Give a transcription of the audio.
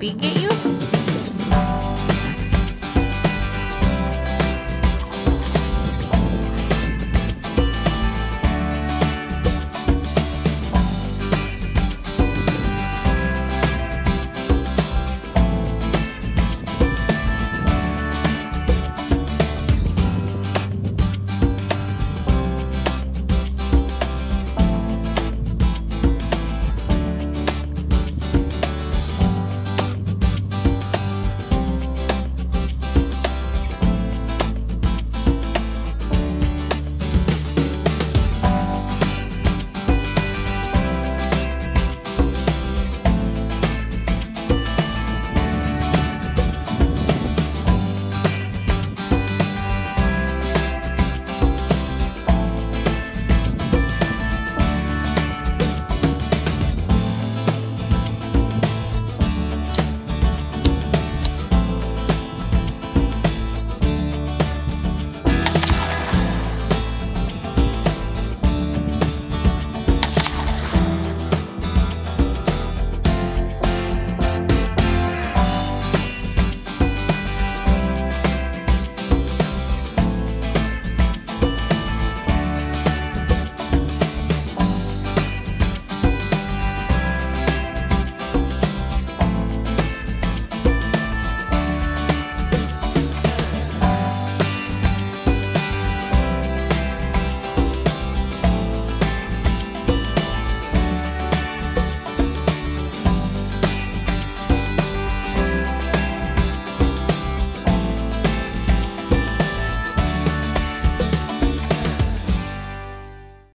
peek at you?